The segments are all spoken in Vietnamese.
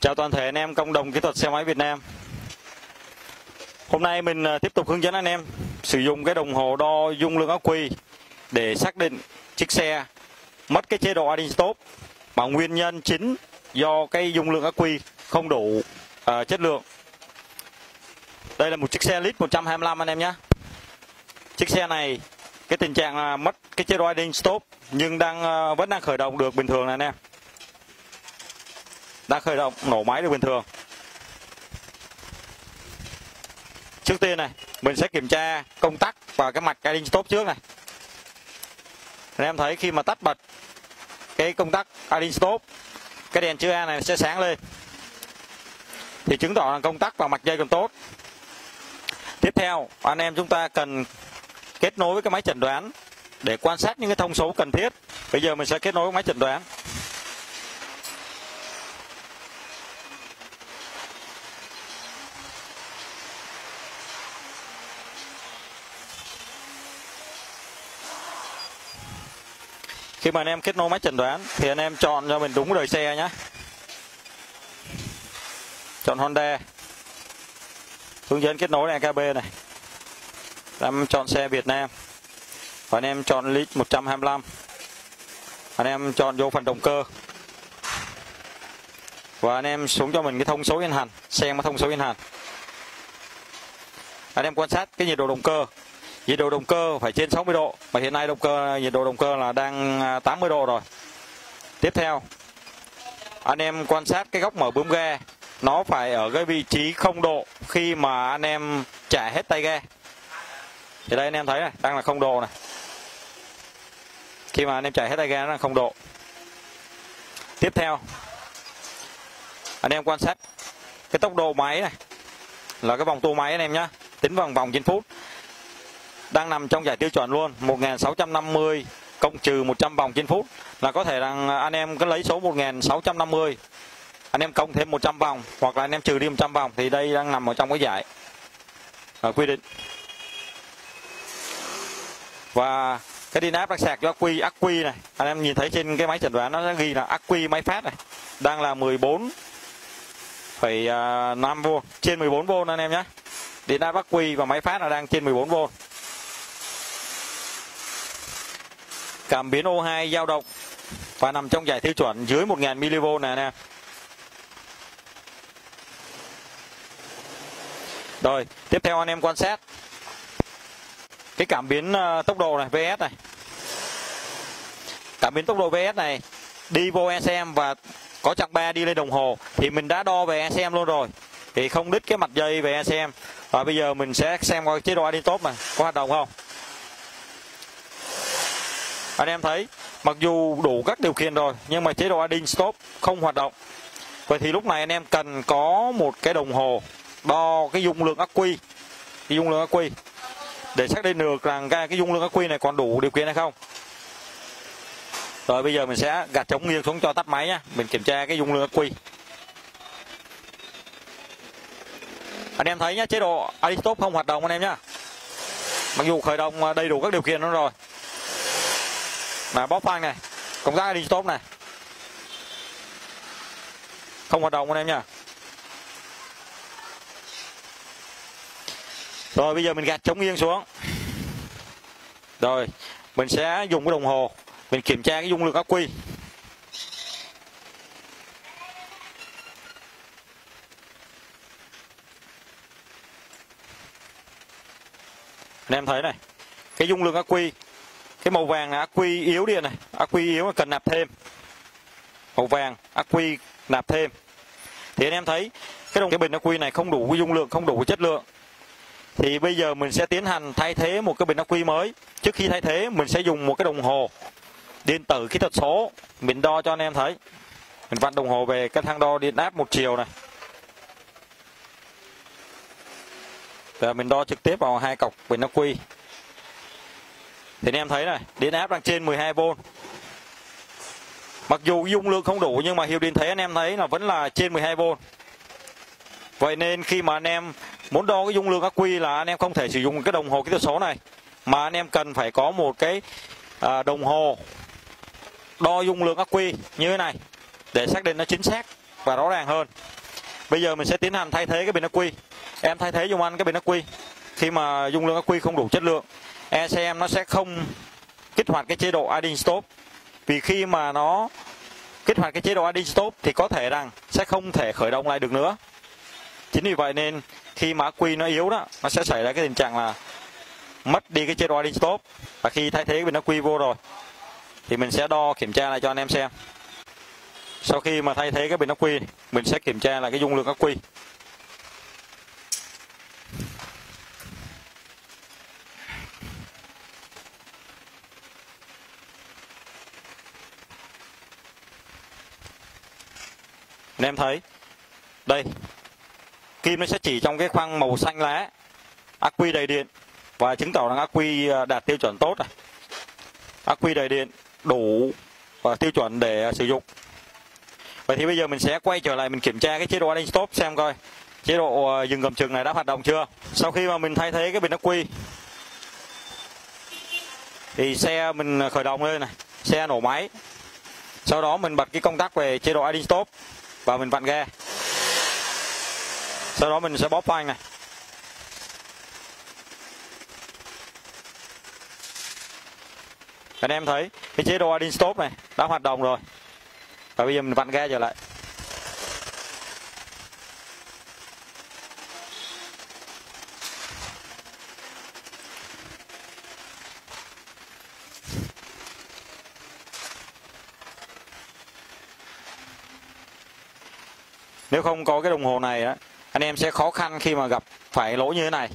Chào toàn thể anh em cộng đồng kỹ thuật xe máy Việt Nam. Hôm nay mình à, tiếp tục hướng dẫn anh em sử dụng cái đồng hồ đo dung lượng ắc quy để xác định chiếc xe mất cái chế độ idle stop mà nguyên nhân chính do cái dung lượng ắc quy không đủ uh, chất lượng. Đây là một chiếc xe lít 125 anh em nhé. Chiếc xe này cái tình trạng là mất cái chế độ idle stop nhưng đang uh, vẫn đang khởi động được bình thường này anh em đang khởi động, nổ máy được bình thường. Trước tiên này, mình sẽ kiểm tra công tắc và cái mạch idling stop trước này. Anh em thấy khi mà tắt bật cái công tắc idling stop cái đèn chữ A này sẽ sáng lên. Thì chứng tỏ là công tắc và mạch dây còn tốt. Tiếp theo, anh em chúng ta cần kết nối với cái máy chẩn đoán để quan sát những cái thông số cần thiết. Bây giờ mình sẽ kết nối với máy chẩn đoán. Khi mà anh em kết nối máy chẩn đoán, thì anh em chọn cho mình đúng đời xe nhé. Chọn Honda. Hướng dẫn kết nối này KB này. Em chọn xe Việt Nam. Và anh em chọn lít 125 anh em chọn vô phần động cơ. Và anh em xuống cho mình cái thông số yên hành, xem cái thông số yên hành. Anh em quan sát cái nhiệt độ động cơ nhiệt độ động cơ phải trên 60 độ. Và hiện nay động cơ, nhiệt độ động cơ là đang à, 80 độ rồi. Tiếp theo, anh em quan sát cái góc mở bướm ga nó phải ở cái vị trí không độ khi mà anh em trả hết tay ga thì đây anh em thấy này, đang là không độ này. Khi mà anh em chạy hết tay ga nó là không độ. Tiếp theo, anh em quan sát cái tốc độ máy này. Là cái vòng tua máy anh em nhá. Tính bằng vòng trên phút đang nằm trong giải tiêu chuẩn luôn 1650 cộng trừ 100 vòng trên phút là có thể rằng anh em cứ lấy số 1650 anh em cộng thêm 100 vòng hoặc là anh em trừ đi 100 vòng thì đây đang nằm ở trong cái giải ở quy định. Và cái đi áp đang sạc cho ắc quy ắc quy này. Anh em nhìn thấy trên cái máy chẩn đoán nó sẽ ghi là ắc quy máy phát này, đang là 14 phẩy à, 5 v trên 14 v anh em nhé. Điện áp ắc quy và máy phát là đang trên 14 v cảm biến O2 dao động và nằm trong giải tiêu chuẩn dưới 1000 mV này nè. Rồi, tiếp theo anh em quan sát cái cảm biến ờ, tốc độ này VS này. Cảm biến tốc độ VS này đi vô ECM và có chặng 3 đi lên đồng hồ thì mình đã đo về ECM luôn rồi. Thì không đứt cái mặt dây về ECM. Và bây giờ mình sẽ xem qua chế độ đi top mà có hoạt động không anh em thấy mặc dù đủ các điều kiện rồi nhưng mà chế độ idling stop không hoạt động. Vậy thì lúc này anh em cần có một cái đồng hồ đo cái dung lượng ắc quy cái dung lượng ắc quy để xác định được rằng cái, cái dung lượng ắc quy này còn đủ điều kiện hay không. Rồi bây giờ mình sẽ gạt chống nghiêng xuống cho tắt máy nhá mình kiểm tra cái dung lượng ắc quy. Anh em thấy nhá chế độ idling stop không hoạt động anh em nhá. Mặc dù khởi động à, đầy đủ các điều kiện nó rồi là bóp phanh này. Công tác đi stop này. Không hoạt động anh em nha. Rồi, bây giờ mình gạt chống nghiêng xuống. Rồi, mình sẽ dùng cái đồng hồ. Mình kiểm tra cái dung lượng ắc quy. Anh em thấy này, cái dung lượng ắc quy cái màu vàng là ắc quy yếu đi này. Ắc quy yếu cần nạp thêm. Màu vàng ắc quy nạp thêm. Thì anh em thấy, cái đồng cái bình ắc quy này không đủ cái dung lượng, không đủ cái chất lượng. Thì bây giờ mình sẽ tiến hành thay thế một cái bình ắc quy mới. Trước khi thay thế, mình sẽ dùng một cái đồng hồ điện tử kỹ thuật số. Mình đo cho anh em thấy. Mình vặn đồng hồ về cái thang đo điện áp một chiều này. Và mình đo trực tiếp vào hai cọc bình ắc quy thì anh em thấy này điện áp đang trên 12V mặc dù dung lượng không đủ nhưng mà hiệu điện thấy anh em thấy là vẫn là trên 12V vậy nên khi mà anh em muốn đo cái dung lượng ắc quy là anh em không thể sử dụng cái đồng hồ kỹ thuật số này. Mà anh em cần phải có một cái à, đồng hồ đo dung lượng ắc quy như thế này để xác định nó chính xác và rõ ràng hơn. Bây giờ mình sẽ tiến hành thay thế cái bình ắc quy. Em thay thế dùng anh cái bình ắc quy. Khi mà dung lượng ắc quy không đủ chất lượng ECM nó sẽ không kích hoạt cái chế độ idle stop. Vì khi mà nó kích hoạt cái chế độ idle stop thì có thể rằng sẽ không thể khởi động lại được nữa. Chính vì vậy nên khi mã quy nó yếu đó, nó sẽ xảy ra cái tình trạng là mất đi cái chế độ idle stop. Và khi thay thế cái bình quy vô rồi, thì mình sẽ đo kiểm tra lại cho anh em xem. Sau khi mà thay thế cái bình ắc quy, mình sẽ kiểm tra lại cái dung lượng ắc quy. Anh em thấy, đây, kim nó sẽ chỉ trong cái khoang màu xanh lá ắc quy đầy điện. Và chứng tỏ rằng ắc quy à, đạt tiêu chuẩn tốt rồi. Ắc quy đầy điện đủ và tiêu chuẩn để à, sử dụng. Vậy thì bây giờ mình sẽ quay trở lại mình kiểm tra cái chế độ running stop xem coi. Chế độ à, dừng cầm chừng này đã hoạt động chưa? Sau khi mà mình thay thế cái bình ắc quy, thì xe mình khởi động lên này, xe nổ máy. Sau đó mình bật cái công tắc về chế độ idle stop và mình vặn ga sau đó mình sẽ bóp phanh này. Anh em thấy cái chế độ idle stop này đã hoạt động rồi. Và bây giờ mình vặn ga trở lại. Nếu không có cái đồng hồ này á anh em sẽ khó khăn khi mà gặp phải lỗi như thế này.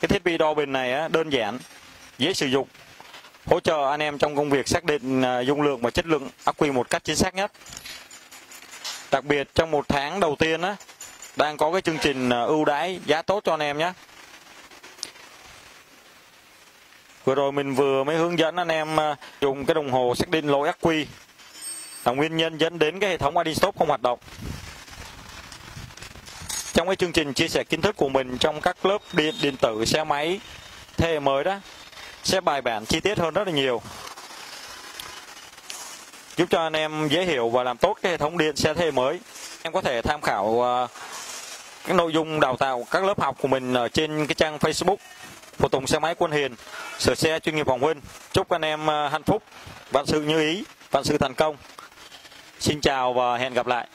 Cái thiết bị đo bình này á, đơn giản dễ sử dụng hỗ trợ anh em trong công việc xác định à, dung lượng và chất lượng ắc quy một cách chính xác nhất. Đặc biệt trong một tháng đầu tiên á đang có cái chương trình à, ưu đãi giá tốt cho anh em nhé. Vừa rồi mình vừa mới hướng dẫn anh em à, dùng cái đồng hồ xác định lỗi ắc quy. Là nguyên nhân dẫn đến cái hệ thống Adistop không hoạt động trong cái chương trình chia sẻ kiến thức của mình trong các lớp điện điện tử xe máy thế hệ mới đó sẽ bài bản chi tiết hơn rất là nhiều. Giúp cho anh em dễ hiểu và làm tốt cái hệ thống điện xe thế hệ mới. Em có thể tham khảo ờ, các nội dung đào tạo các lớp học của mình ở trên cái trang Facebook phụ Tùng xe máy Quân Hiền sửa xe chuyên nghiệp Hoàng Huynh. Chúc anh em ờ, hạnh phúc vạn sự như ý vạn sự thành công. Xin chào và hẹn gặp lại.